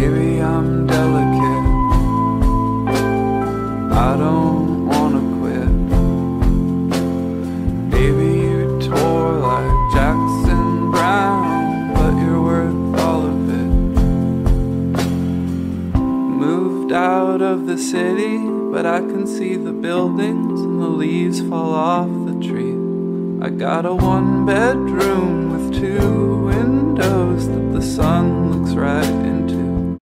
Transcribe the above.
Maybe I'm delicate. I don't wanna quit. Maybe you tore like Jackson Browne, but you're worth all of it. Moved out of the city, but I can see the buildings and the leaves fall off the tree. I got a one bedroom with two windows that the sun looks right